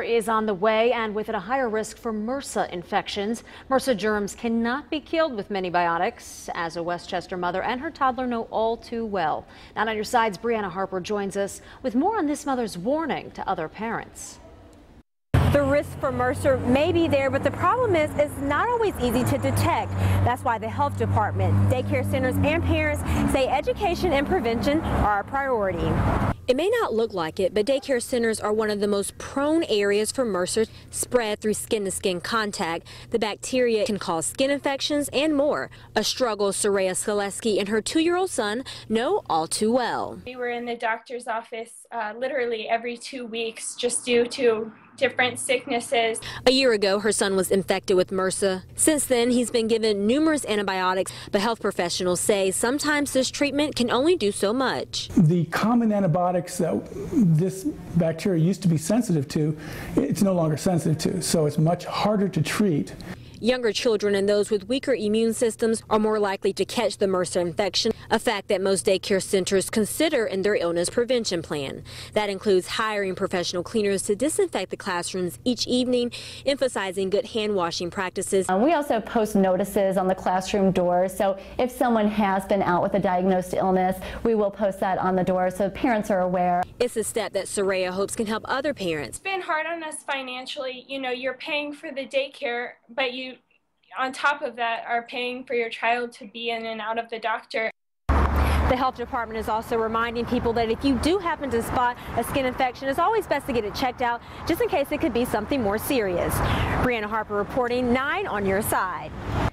is on the way and with it a higher risk for MRSA infections. MRSA germs cannot be killed with antibiotics, as a West Chester mother and her toddler know all too well. Now on your sides, Brianna Harper joins us with more on this mother's warning to other parents. The risk for MRSA may be there, but the problem is it's not always easy to detect. That's why the health department, daycare centers, and parents say education and prevention are a priority. It may not look like it, but daycare centers are one of the most prone areas for MRSA spread through skin to skin contact. The bacteria can cause skin infections and more. A struggle Soraya Skaleski and her two year old son know all too well. We were in the doctor's office uh, literally every two weeks just due to different sicknesses. A year ago, her son was infected with MRSA. Since then, he's been given numerous antibiotics, but health professionals say sometimes this treatment can only do so much. The common antibiotics that this bacteria used to be sensitive to, it's no longer sensitive to, so it's much harder to treat. Younger children and those with weaker immune systems are more likely to catch the MRSA infection, a fact that most daycare centers consider in their illness prevention plan. That includes hiring professional cleaners to disinfect the classrooms each evening, emphasizing good hand washing practices. Um, we also post notices on the classroom doors, so if someone has been out with a diagnosed illness, we will post that on the door so parents are aware. It's a step that Soraya hopes can help other parents. It's been hard on us financially. You know, you're paying for the daycare, but you on top of that, are paying for your child to be in and out of the doctor. The health department is also reminding people that if you do happen to spot a skin infection, it's always best to get it checked out just in case it could be something more serious. Brianna Harper reporting 9 on your side.